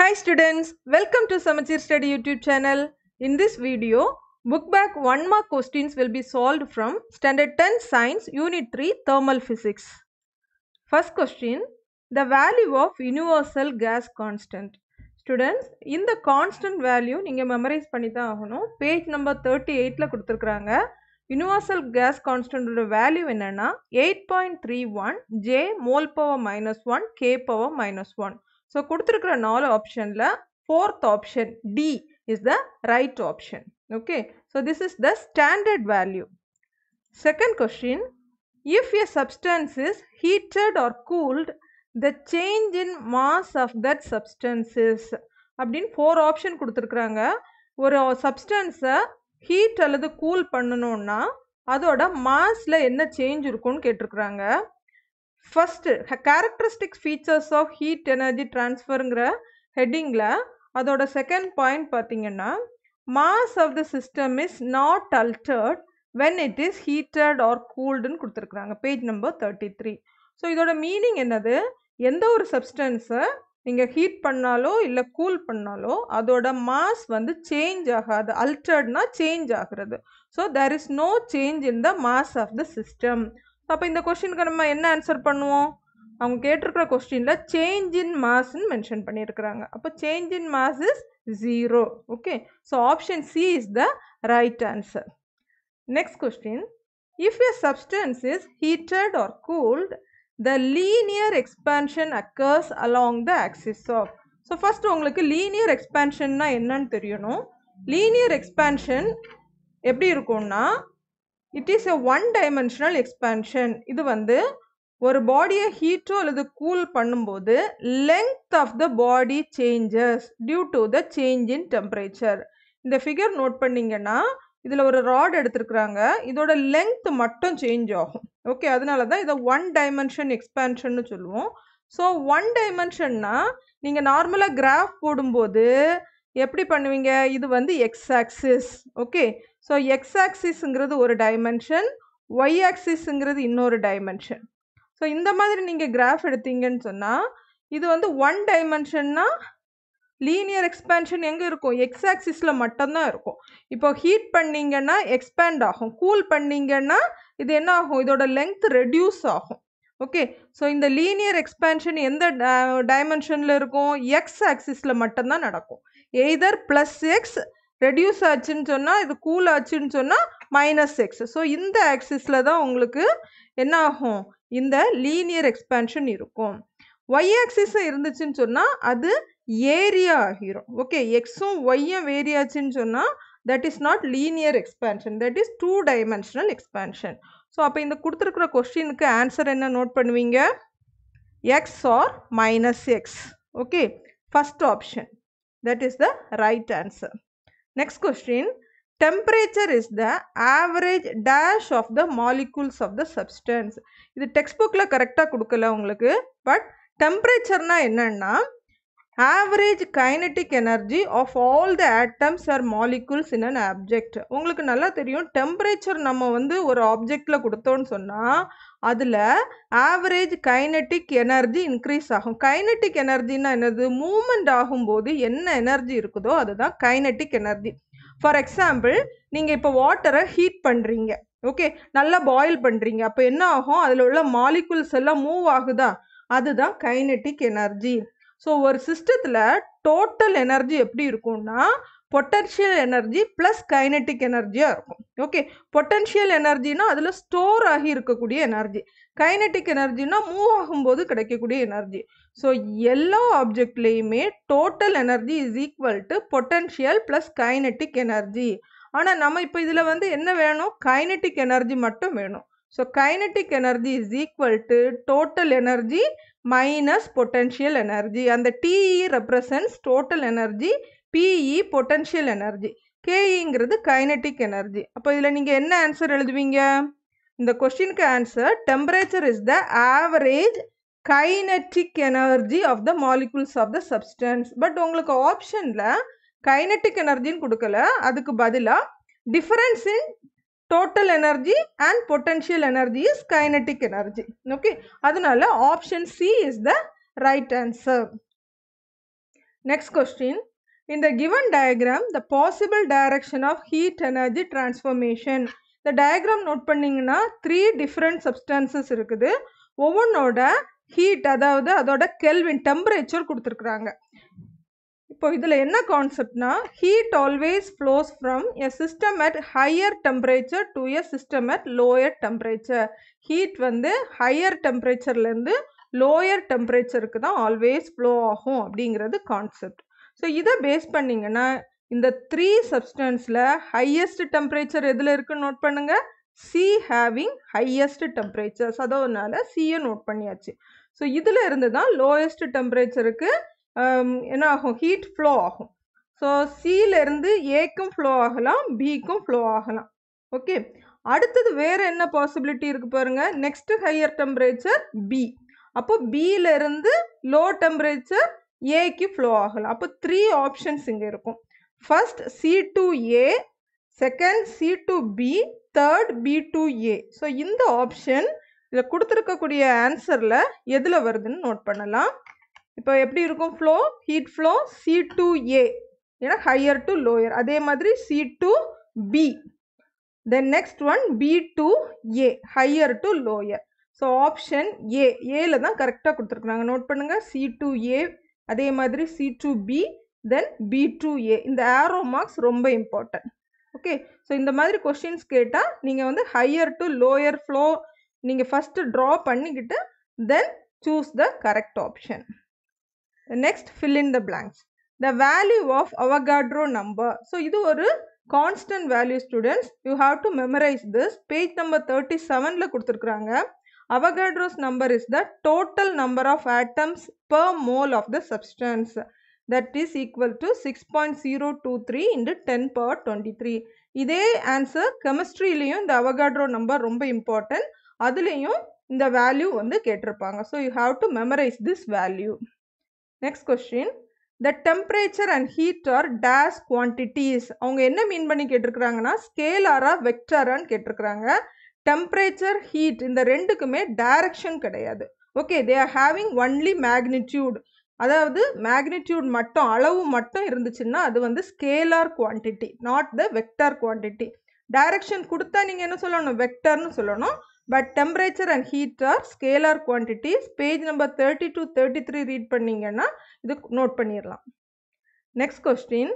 Hi students, welcome to Samachir Study YouTube channel. In this video, book back 1 mark questions will be solved from Standard 10 Science Unit 3 Thermal Physics. First question, the value of universal gas constant. Students, இந்த constant value நீங்கள் memorize பண்ணி தான் ஆகணும் page number thirty எயிட்டில் கொடுத்துருக்குறாங்க universal gas கான்ஸ்டன்டோட value என்னன்னா eight point three one J mol power minus one K power minus one so கொடுத்துருக்குற நாலு ஆப்ஷனில் fourth option D is the right option okay so this is the standard value second question if a substance is heated or cooled the change in mass of that substances அப்படின்னு four option கொடுத்துருக்குறாங்க. ஒரு சப்ஸ்டன்ஸை heat அல்லது cool பண்ணணுன்னா அதோட மாஸில் என்ன change இருக்கும்னு கேட்டிருக்குறாங்க. First characteristic features of heat energy ட்ரான்ஸ்ஃபருங்கிற ஹெட்டிங்கில் அதோட செகண்ட் பாயிண்ட் பார்த்தீங்கன்னா mass of the system is not altered when it is heated or கூல்டுன்னு கொடுத்துருக்குறாங்க. Page number thirty three so இதோட மீனிங் என்னது? எந்த ஒரு சப்ஸ்டன்ஸை நீங்கள் ஹீட் பண்ணாலோ இல்லை கூல் பண்ணாலோ அதோட மாஸ் வந்து சேஞ்ச் ஆகாது. அல்டர்ட்னா சேஞ்ச் ஆகிறது. So there is no change in the mass of the system அப்போ இந்த கொஸ்டினுக்கு நம்ம என்ன ஆன்சர் பண்ணுவோம்? அவங்க கேட்டிருக்கிற கொஸ்டினில் சேஞ்ச் இன் மாஸ்ன்னு மென்ஷன் பண்ணியிருக்கிறாங்க. அப்போ change in mass is zero okay so option C is the right answer next question if a substance is heated or cooled the linear expansion occurs along the axis of so first உங்களுக்கு linear எக்ஸ்பேன்ஷன்னா என்னன்னு தெரியணும். Linear expansion எப்படி இருக்கும்னா it is a one dimensional expansion இது வந்து ஒரு பாடியை ஹீட்டோ அல்லது கூல் பண்ணும்போது length of the body changes due to the change in temperature இந்த ஃபிகர் நோட் பண்ணிங்கன்னா இதில் ஒரு ராட் எடுத்துருக்குறாங்க. இதோட லெங்க் மட்டும் சேஞ்ச் ஆகும். ஓகே அதனால தான் இதை ஒன் டைமென்ஷன் எக்ஸ்பேன்ஷன்னு சொல்லுவோம். ஸோ ஒன் டைமென்ஷன்னா நீங்கள் நார்மலாக கிராஃப் போடும்போது எப்படி பண்ணுவீங்க? இது வந்து X axis okay so X ஆக்சிஸுங்கிறது ஒரு டைமென்ஷன் ஒய் ஆக்சிஸுங்கிறது இன்னொரு டைமென்ஷன் ஸோ இந்த மாதிரி நீங்கள் கிராஃப் எடுத்தீங்கன்னு சொன்னால் இது வந்து ஒன் டைமென்ஷன்னா லீனியர் எக்ஸ்பேன்ஷன் எங்கே இருக்கும்? எக்ஸ் ஆக்சிஸில் மட்டும்தான் இருக்கும். இப்போ ஹீட் பண்ணிங்கன்னா எக்ஸ்பேண்ட் ஆகும். கூல் பண்ணிங்கன்னா இது என்ன ஆகும்? இதோட லென்த் ரெடியூஸ் ஆகும். ஓகே ஸோ இந்த லீனியர் எக்ஸ்பேன்ஷன் எந்த டைமென்ஷனில் இருக்கும்? எக்ஸ் ஆக்சிஸில் மட்டும்தான் நடக்கும். எய்தர் ப்ளஸ் எக்ஸ் ரெடியூஸ் ஆச்சுன்னு சொன்னால் இது கூல் ஆச்சுன்னு சொன்னால் மைனஸ் எக்ஸ் ஸோ இந்த ஆக்சிஸில் தான் உங்களுக்கு என்ன ஆகும்? இந்த லீனியர் எக்ஸ்பேன்ஷன் இருக்கும். ஒய் ஆக்சிஸும் இருந்துச்சுன்னு சொன்னால் அது ஏரியா ஆகிரும். ஓகே எக்ஸும் ஒய்யும் வேரியாச்சுன்னு சொன்னால் that is not linear expansion that is two dimensional expansion so அப்போ இந்த கொடுத்துருக்குற கொஸ்டினுக்கு ஆன்சர் என்ன நோட் பண்ணுவீங்க? X or minus X okay first option that is the right answer next question temperature is the average dash of the molecules of the substance இது text புக்கில் கரெக்டாக கொடுக்கல உங்களுக்கு. பட் டெம்பரேச்சர்னால் என்னன்னா average kinetic energy of all the atoms or molecules in an object உங்களுக்கு நல்லா தெரியும் டெம்பரேச்சர் நம்ம வந்து ஒரு ஆப்ஜெக்டில் கொடுத்தோன்னு சொன்னால் அதில் ஆவரேஜ் கைனட்டிக் எனர்ஜி இன்க்ரீஸ் ஆகும். கைனட்டிக் எனர்ஜின்னா என்னது? மூமெண்ட் ஆகும்போது என்ன எனர்ஜி இருக்குதோ அதுதான் கைனட்டிக் எனர்ஜி ஃபார் எக்ஸாம்பிள் நீங்கள் இப்போ வாட்டரை ஹீட் பண்ணுறீங்க ஓகே நல்லா பாயில் பண்ணுறீங்க அப்போ என்ன ஆகும்? அதில் உள்ள மாலிகுல்ஸ் எல்லாம் மூவ் ஆகுதா? அதுதான் கைனட்டிக் எனர்ஜி ஸோ ஒரு சிஸ்டத்தில் டோட்டல் எனர்ஜி எப்படி இருக்கும்னா பொட்டன்ஷியல் எனர்ஜி ப்ளஸ் கைனட்டிக் எனர்ஜியாக இருக்கும். ஓகே பொட்டன்ஷியல் எனர்ஜினா அதில் ஸ்டோர் ஆகி இருக்கக்கூடிய எனர்ஜி கைனட்டிக் எனர்ஜினா மூவ் ஆகும்போது கிடைக்கக்கூடிய எனர்ஜி ஸோ எல்லா ஆப்ஜெக்ட்லேயுமே total energy is equal to potential plus kinetic energy ஆனால் நம்ம இப்போ இதில் வந்து என்ன வேணும்? கைனட்டிக் எனர்ஜி மட்டும் வேணும். So kinetic energy is equal to total energy minus potential energy அந்த TE represents total energy PE potential energy கேஇங்கிறது kinetic energy அப்போ இதில் நீங்கள் என்ன ஆன்சர் எழுதுவீங்க? இந்த கொஸ்டினுக்கு answer temperature is the average kinetic energy of the molecules of the substance but உங்களுக்கு ஆப்ஷனில் கைனட்டிக் எனர்ஜின்னு கொடுக்கல. அதுக்கு பதிலாக difference in total energy and potential energy is kinetic energy okay அதனால option C is the right answer next question In the given diagram, the possible direction of heat energy transformation. இந்த diagram note பண்ணிங்கன்னா three different substances இருக்குது. ஒவ்வொன்றோட heat அதாவது அதோட kelvin temperature கொடுத்துருக்குறாங்க. இப்போ இதில் என்ன கான்செப்ட்னா heat always flows from a system at higher temperature to a system at lower temperature heat வந்து ஹையர் டெம்பரேச்சர்லேருந்து லோயர் டெம்பரேச்சருக்கு தான் ஆல்வேஸ் ஃப்ளோ ஆகும் அப்படிங்கிறது கான்செப்ட் ஸோ இதை பேஸ் பண்ணிங்கன்னா இந்த த்ரீ சப்ஸ்டன்ஸில் ஹையஸ்ட் டெம்பரேச்சர் எதில் இருக்குன்னு நோட் பண்ணுங்கள் சி ஹேவிங் ஹையஸ்ட் டெம்பரேச்சர்ஸ் அதனால சியை நோட் பண்ணியாச்சு. ஸோ இதில் இருந்து தான் லோயஸ்ட் டெம்பரேச்சருக்கு என்ன ஆகும். ஹீட் ஃப்ளோ ஆகும் ஸோ சியிலேருந்து ஏக்கும் ஃப்ளோ ஆகலாம் பிக்கும் ஃப்ளோ ஆகலாம். ஓகே அடுத்தது வேறு என்ன பாசிபிலிட்டி இருக்குது பாருங்கள் நெக்ஸ்ட்டு ஹையர் டெம்பரேச்சர் பி அப்போ பியிலேருந்து லோ டெம்பரேச்சர் ஏக்கு ஃப்ளோ ஆகலாம். அப்போ த்ரீ ஆப்ஷன்ஸ் இங்கே இருக்கும். First C to A second C to B third B to A so இந்த ஆப்ஷன் இதில் கொடுத்துருக்கக்கூடிய ஆன்சரில் எதில் வருதுன்னு நோட் பண்ணலாம். இப்போ எப்படி இருக்கும் flow heat flow C to A ஏன்னா ஹையர் டு லோயர் அதே மாதிரி C to B then next one B to A higher to lower so option A ஏல தான் கரெக்டாக கொடுத்துருக்குறாங்க. நோட் பண்ணுங்கள் சி டு ஏ அதே மாதிரி C to B then B to A இந்த ஆரோ மார்க்ஸ் ரொம்ப இம்பார்ட்டன்ட் ஓகே ஸோ இந்த மாதிரி கொஷின்ஸ் கேட்டால் நீங்கள் வந்து ஹையர் டு லோயர் ஃப்ளோ நீங்கள் ஃபஸ்ட்டு ட்ரா பண்ணிக்கிட்டு then choose the correct option next fill in the blanks the value of Avogadro number so இது ஒரு constant value students you have to memorise this page number thirty செவனில் கொடுத்துருக்குறாங்க. Avogadro's number is the total number of atoms per mole of the substance that is equal to six point zero two three into ten power twenty three இதே answer கெமிஸ்ட்ரிலையும் இந்த Avogadro number ரொம்ப important அதுலேயும் இந்த value வந்து கேட்டிருப்பாங்க. So you have to memorise this value next question the temperature and heat are dash quantities அவங்க என்ன மீன் பண்ணி கேட்டிருக்கிறாங்கன்னா ஸ்கேலாரா வெக்டாரான்னு கேட்டிருக்கிறாங்க. டெம்பரேச்சர் ஹீட் இந்த ரெண்டுக்குமே டைரக்ஷன் கிடையாது. Okay they are having only magnitude அதாவது மேக்னிடியூட் மட்டும் அளவு மட்டும் இருந்துச்சுன்னா அது வந்து scalar quantity not the vector quantity direction கொடுத்தா நீங்கள் என்ன சொல்லணும்? வெக்டர்னு சொல்லணும். But temperature and heat are scalar quantities page number thirty to thirty three read பண்ணிங்கன்னா இது நோட் பண்ணிடலாம். Next question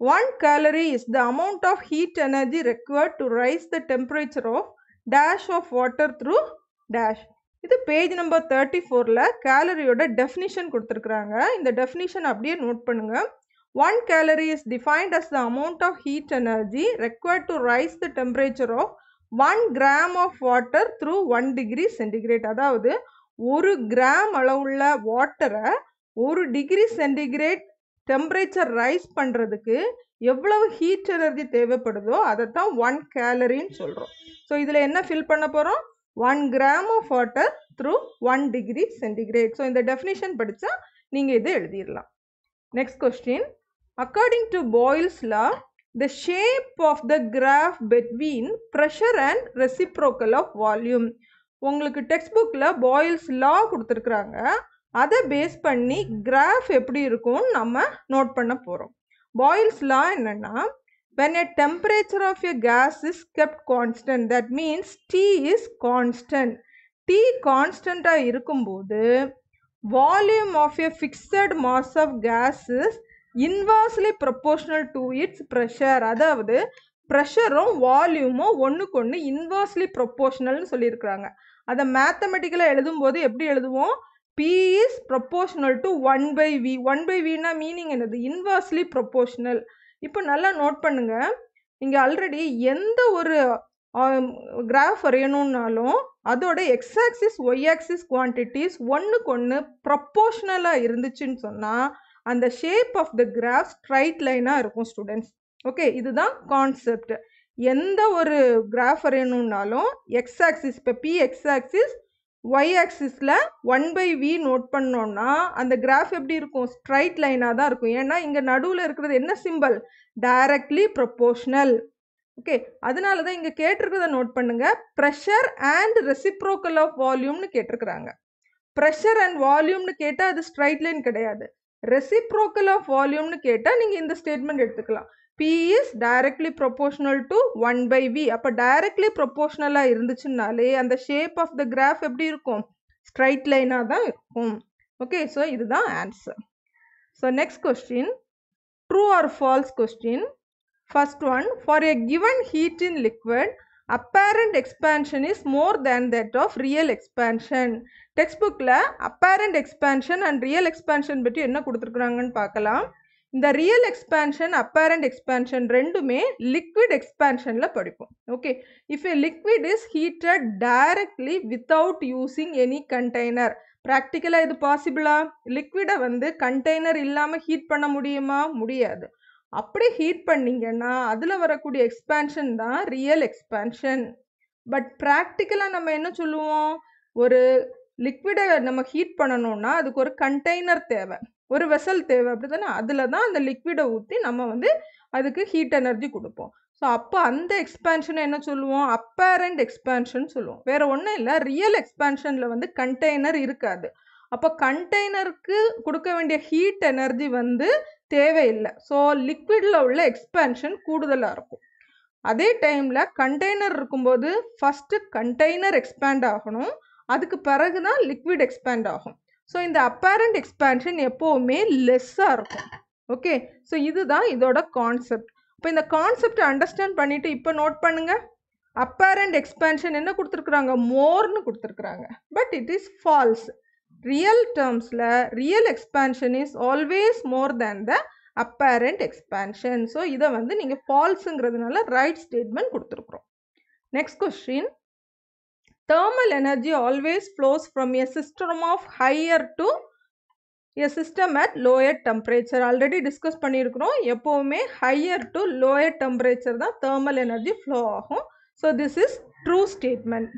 one calorie is the amount of heat energy required to raise the temperature of dash of water through dash இது page number thirty ஃபோரில் கேலரியோட definition கொடுத்துருக்குறாங்க. இந்த definition அப்படியே note பண்ணுங்கள் one calorie is defined as the amount of heat energy required to raise the temperature of one gram of water through one degree centigrade அதாவது ஒரு gram அளவுள்ள வாட்டரை ஒரு டிகிரி சென்டிகிரேட் டெம்பரேச்சர் ரைஸ் பண்ணுறதுக்கு எவ்வளவு heat energy தேவைப்படுதோ அதை தான் ஒன் கேலரின்னு சொல்கிறோம் ஸோ இதில் என்ன ஃபில் பண்ண போகிறோம் one gram of water through one degree centigrade so இந்த டெஃபினிஷன் படித்தா நீங்கள் இதை எழுதிடலாம் next question according to Boyle's law the shape of the graph between pressure and reciprocal of volume உங்களுக்கு டெக்ஸ்ட் புக்கில் பாயில்ஸ் லா கொடுத்துருக்குறாங்க அதை பேஸ் பண்ணி கிராஃப் எப்படி இருக்கும்னு நம்ம நோட் பண்ண போகிறோம் பாயில்ஸ் லா என்னென்னா when a temperature of a gas is kept constant that means T is constant T கான்ஸ்டண்ட்டாக இருக்கும்போது volume of a fixed mass of gas is inversely proportional to its pressure அதாவது ப்ரெஷரும் வால்யூமும் ஒன்றுக்கு ஒன்று inversely ப்ரொப்போர்ஷனல்னு சொல்லியிருக்கிறாங்க. அதை மேத்தமெட்டிக்கலாக எழுதும்போது எப்படி எழுதுவோம்? P is proportional to one by V one by வினா மீனிங் என்னது? இன்வர்ஸ்லி ப்ரொப்போர்ஷனல் இப்போ நல்லா நோட் பண்ணுங்க. நீங்கள் ஆல்ரெடி எந்த ஒரு கிராஃப் வரையணுன்னாலும் அதோட X axis Y axis quantities ஒன்றுக்கு ஒன்று ப்ரொப்போர்ஷனலாக இருந்துச்சுன்னு சொன்னால் அந்த shape of the graph straight லைனாக இருக்கும் ஸ்டூடெண்ட்ஸ் ஓகே இதுதான் கான்செப்ட் எந்த ஒரு கிராஃப் வரையணுன்னாலும் எக்ஸ் ஆக்சிஸ் இப்போ பி எக்ஸ் ஆக்சிஸ் ஒய் ஆக்சிஸில் ஒன் பை வி நோட் பண்ணோன்னா அந்த கிராஃப் எப்படி இருக்கும்? ஸ்ட்ரைட் லைனாக தான் இருக்கும். ஏன்னா இங்கே நடுவில் இருக்கிறது என்ன சிம்பிள் டைரக்ட்லி ப்ரொப்போஷ்னல் ஓகே அதனால தான் இங்கே கேட்டிருக்கிறத நோட் பண்ணுங்கள் ப்ரெஷர் அண்ட் ரெசிப்ரோக்கல் ஆஃப் வால்யூம்னு கேட்டிருக்கிறாங்க. ப்ரெஷர் அண்ட் வால்யூம்னு கேட்டால் அது ஸ்ட்ரைட் லைன் கிடையாது. ரெசிப்ரோக்கல் ஆஃப் வால்யூம்னு கேட்டால் நீங்கள் இந்த ஸ்டேட்மெண்ட் எடுத்துக்கலாம். P is directly proportional to one by V அப்போ டைரக்ட்லி ப்ரொபோஷனலாக இருந்துச்சுனாலே அந்த ஷேப் ஆஃப் த கிராஃப் எப்படி இருக்கும்? ஸ்ட்ரைட் லைனாக தான் இருக்கும். ஓகே ஸோ இதுதான் answer so next question true or false question first one for a given heat in liquid apparent expansion is more than that of real expansion text புக்கில் apparent expansion and real expansion பற்றி என்ன கொடுத்துருக்குறாங்கன்னு பார்க்கலாம். இந்த real expansion apparent expansion ரெண்டுமே liquid எக்ஸ்பேன்ஷனில் படிப்போம். Okay if a liquid is heated directly without using any container ப்ராக்டிக்கலாக இது பாசிபிளா லிக்விடை வந்து கண்டெய்னர் இல்லாமல் ஹீட் பண்ண முடியுமா? முடியாது. அப்படி ஹீட் பண்ணிங்கன்னா அதில் வரக்கூடிய எக்ஸ்பேன்ஷன் தான் ரியல் எக்ஸ்பேன்ஷன் பட் ப்ராக்டிக்கலாக நம்ம என்ன சொல்லுவோம்? ஒரு லிக்விடை நம்ம ஹீட் பண்ணணும்னா அதுக்கு ஒரு கண்டெய்னர் தேவை. ஒரு வெசல் தேவை அப்படி தானே அதில் தான் அந்த லிக்விடை ஊற்றி நம்ம வந்து அதுக்கு ஹீட் எனர்ஜி கொடுப்போம். ஸோ அப்போ அந்த எக்ஸ்பேன்ஷனை என்ன சொல்லுவோம்? அப்பேரண்ட் எக்ஸ்பேன்ஷன் சொல்லுவோம். வேறு ஒன்றும் இல்லை. ரியல் எக்ஸ்பேன்ஷனில் வந்து கண்டெய்னர் இருக்காது. அப்போ கண்டெய்னருக்கு கொடுக்க வேண்டிய ஹீட் எனர்ஜி வந்து தேவையில்லை. ஸோ லிக்விடில் உள்ள எக்ஸ்பேன்ஷன் கூடுதலாக இருக்கும். அதே டைமில் கண்டெய்னர் இருக்கும்போது ஃபஸ்ட்டு கண்டெய்னர் எக்ஸ்பேண்ட் ஆகணும். அதுக்கு பிறகு தான் லிக்விட் எக்ஸ்பேண்ட் ஆகும். ஸோ இந்த அப்பேரண்ட் எக்ஸ்பேன்ஷன் எப்போவுமே லெஸ்ஸாக இருக்கும். ஓகே ஸோ இதுதான் இதோட கான்செப்ட் இப்போ இந்த கான்செப்டை அண்டர்ஸ்டாண்ட் பண்ணிவிட்டு இப்போ நோட் பண்ணுங்கள் அப்பேரண்ட் எக்ஸ்பேன்ஷன் என்ன கொடுத்துருக்குறாங்க? மோர்னு கொடுத்துருக்குறாங்க. But it is false real டேர்ம்ஸில் real expansion is always more than the apparent expansion so இதை வந்து நீங்கள் ஃபால்ஸுங்கிறதுனால ரைட் ஸ்டேட்மெண்ட் கொடுத்துருக்குறோம். Next question thermal energy always flows from a system of higher to a system at lower temperature. Already discuss பண்ணியிருக்கிறோம். எப்போவுமே higher to lower temperature தான் thermal energy flow ஆகும். So this is true statement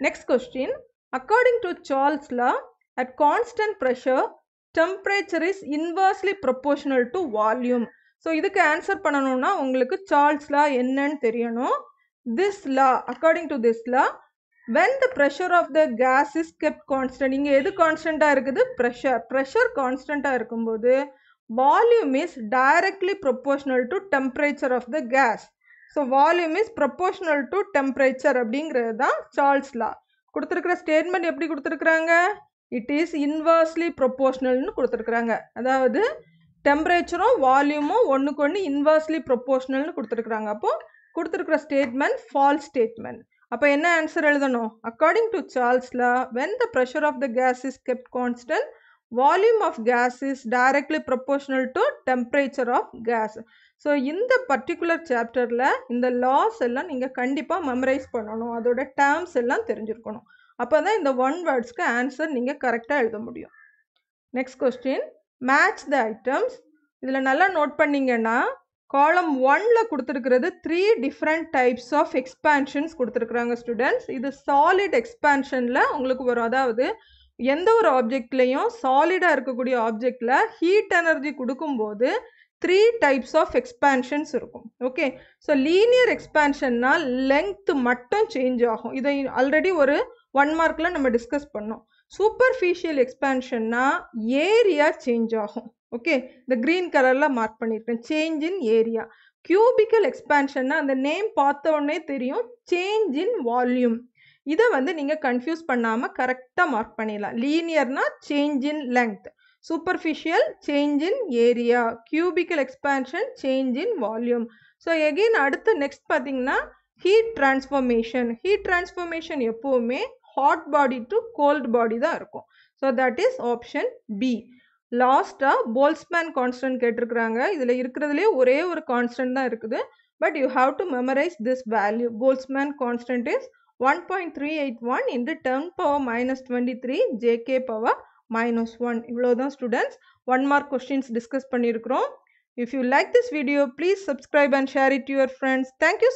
next question according to சார்ல்ஸ்லாம் at constant pressure temperature is inversely proportional to volume so இதுக்கு answer பண்ணணும்னா உங்களுக்கு Charles law என்னன்னு தெரியணும். This law according to this law when the pressure of the gas is kept constant இங்கே எது கான்ஸ்டண்ட்டாக இருக்குது? Pressure pressure கான்ஸ்டண்ட்டாக இருக்கும்போது volume is directly proportional to temperature of the gas so volume is proportional to temperature அப்படிங்கிறது தான் Charles லா கொடுத்துருக்குற statement எப்படி கொடுத்துருக்குறாங்க? இட் இஸ் இன்வர்ஸ்லி ப்ரொப்போஷ்னல்னு கொடுத்துருக்குறாங்க. அதாவது டெம்பரேச்சரும் வால்யூமும் ஒன்றுக்கு ஒன்று இன்வர்ஸ்லி ப்ரொப்போஷ்னல்னு கொடுத்துருக்குறாங்க. அப்போது கொடுத்துருக்குற ஸ்டேட்மெண்ட் ஃபால்ஸ் ஸ்டேட்மெண்ட் அப்போ என்ன ஆன்சர் எழுதணும்? According to Charles law when the pressure of the gas is kept constant volume of gas is directly proportional to temperature of gas so இந்த பர்டிகுலர் சாப்டரில் இந்த லாஸ் எல்லாம் நீங்கள் கண்டிப்பாக மெமரைஸ் பண்ணணும். அதோட டேர்ம்ஸ் எல்லாம் தெரிஞ்சிருக்கணும். அப்போ தான் இந்த ஒன் வேர்ட்ஸ்க்கு ஆன்சர் நீங்கள் கரெக்டாக எழுத முடியும். Next question match the items இதில் நல்லா நோட் பண்ணிங்கன்னா காலம் ஒன்ல கொடுத்துருக்கிறது three different types of expansions கொடுத்துருக்குறாங்க ஸ்டூடெண்ட்ஸ் இது சாலிட் எக்ஸ்பேன்ஷனில் உங்களுக்கு வரும். அதாவது எந்த ஒரு ஆப்ஜெக்ட்லேயும் சாலிடாக இருக்கக்கூடிய ஆப்ஜெக்டில் ஹீட் எனர்ஜி கொடுக்கும்போது த்ரீ டைப்ஸ் ஆஃப் எக்ஸ்பேன்ஷன்ஸ் இருக்கும். ஓகே ஸோ லீனியர் எக்ஸ்பேன்ஷன்னா லெங்க்த் மட்டும் சேஞ்ச் ஆகும். இதை ஆல்ரெடி ஒரு ஒன் மார்க்கில் நம்ம டிஸ்கஸ் பண்ணோம். சூப்பர்ஃபிஷியல் எக்ஸ்பேன்ஷன்னா ஏரியா சேஞ்ச் ஆகும். ஓகே இந்த க்ரீன் கலரில் மார்க் பண்ணியிருக்கேன் சேஞ்ச் இன் ஏரியா கியூபிக்கல் எக்ஸ்பேன்ஷன்னா அந்த நேம் பார்த்த உடனே தெரியும். சேஞ்ச் இன் வால்யூம் இதை வந்து நீங்கள் கன்ஃபியூஸ் பண்ணாமல் கரெக்டாக மார்க் பண்ணிடலாம். லீனியர்னா change in length superficial change in area cubical expansion change in volume so again அடுத்து நெக்ஸ்ட் பார்த்தீங்கன்னா ஹீட் டிரான்ஸ்ஃபர்மேஷன் ஹீட் டிரான்ஸ்ஃபர்மேஷன் எப்போவுமே hot body to cold body தான் இருக்கும். So that is option B லாஸ்ட்டாக Boltzmann constant கேட்டிருக்கிறாங்க. இதில் இருக்கிறதுலேயே ஒரே ஒரு கான்ஸ்டன்ட் தான் இருக்குது. But you have to memorize this value Boltzmann constant is one point three eight one into ten power minus twenty three JK power minus one இவ்வளோ தான் students one mark questions discuss பண்ணியிருக்கிறோம் if you like this video please subscribe and share it your friends thank you